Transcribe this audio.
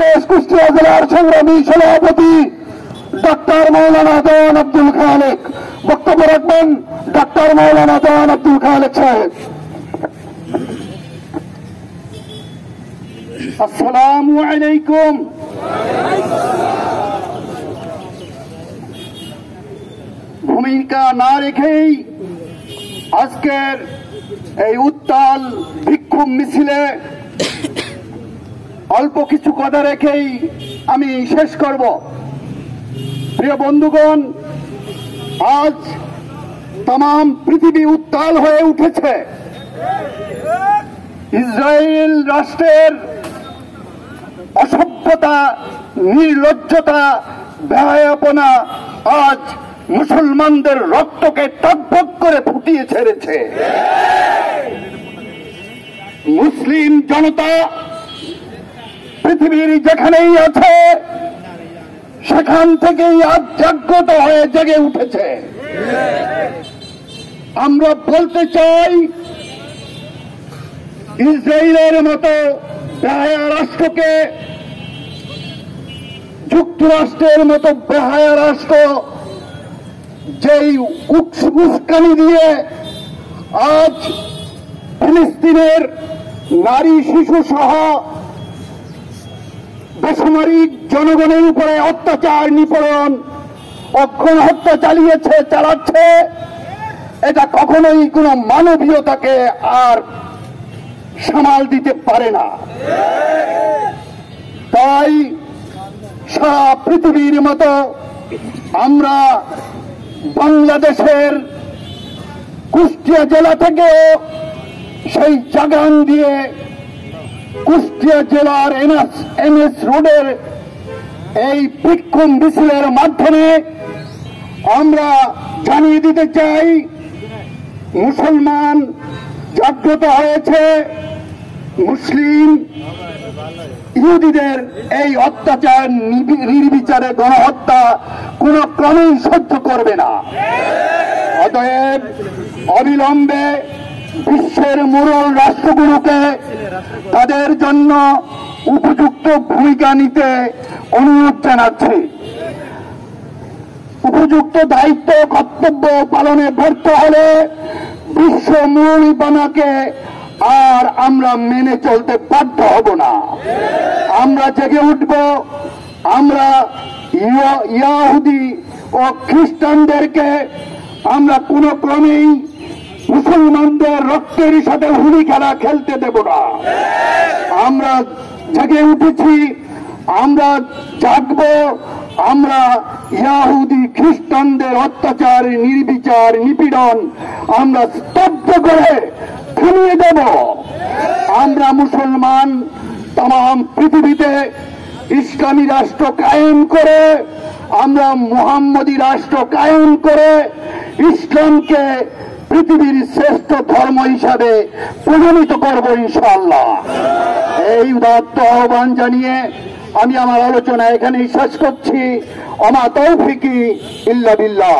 কুষ্টিয়া জেলার সংগ্রামী সভাপতি ডাক্তার মৌলানা আব্দুল খালেক। বক্তব্য রাখবেন ডাক্তার মৌলানা আব্দুল খালেক সাহেব। আসসালামু আলাইকুম। ভূমিকা না রেখেই আজকের এই উত্তাল বিক্ষোভ মিছিলে অল্প কিছু কথা রেখেই আমি শেষ করব। প্রিয় বন্ধুগণ, আজ তাম পৃথিবী উত্তাল হয়ে উঠেছে। ইসরায়েল রাষ্ট্রের অসভ্যতা, নির্লজ্জতা ব্যয়াপনা আজ মুসলমানদের রক্তকে টকবক করে ফুটিয়ে ছেড়েছে। মুসলিম জনতা পৃথিবীর যেখানেই আছে, সেখান থেকেই আজ জাগ্রত হয়ে জেগে উঠেছে। আমরা বলতে চাই, ইসরায়েলের মতো বেহায়া রাষ্ট্রকে, যুক্তরাষ্ট্রের মতো বেহায়া রাষ্ট্র, যেই উস- উস্কানি দিয়ে আজ ফিলিস্তিনের নারী শিশু সহ বেসামরিক জনগণের উপরে অত্যাচার, নিপীড়ন, অক্ষণ হত্যা চালিয়েছে, চালাচ্ছে, এটা কখনোই কোনো মানবীয়তাকে আর সামাল দিতে পারে না। তাই সারা পৃথিবীর মতো আমরা বাংলাদেশের কুষ্টিয়া জেলা থেকে সেই জাগান দিয়ে কুষ্টিয়া জেলার এনএস এনএস রোডের এই বিক্ষোভ মিছিলের মাধ্যমে আমরা জানিয়ে দিতে চাই, মুসলমান জাগ্রত হয়েছে মুসলিম ইহুদিদের এই অত্যাচার নির্বিচারে গণহত্যা কোন ক্রমেই সহ্য করবে না। অতএব অবিলম্বে বিশ্বের মোড়ল রাষ্ট্রগুলোকে তাদের জন্য উপযুক্ত ভূমিকা নিতে অনুরোধ জানাচ্ছি। উপযুক্ত দায়িত্ব, কর্তব্য পালনে ব্যর্থ হলে বিশ্ব মৌলিবানাকে আর আমরা মেনে চলতে বাধ্য হব না। আমরা জেগে উঠব, আমরা ইয়াহুদি ও খ্রিস্টানদেরকে আমরা কোনো ক্রমেই মুসলমানদের রক্তের সাথে হুলি খেলা খেলতে দেব না। আমরা জেগে উঠেছি, আমরা জাগব, আমরা ইয়াহুদি খ্রিস্টানদের অত্যাচার, নির্বিচার, নিপীড়ন আমরা স্তব্ধ করে থামিয়ে দেব। আমরা মুসলমান তাম, পৃথিবীতে ইসলামী রাষ্ট্র কায়েম করে, আমরা মুহাম্মদী রাষ্ট্র কায়েম করে ইসলামকে পৃথিবীর শ্রেষ্ঠ ধর্ম হিসাবে প্রমাণিত করব ইনশাআল্লাহ। এই উদাত্ত আহ্বান জানিয়ে আমি আমার আলোচনা এখানেই শেষ করছি। অমা তৌফিকি ইল্লা বিল্লাহ।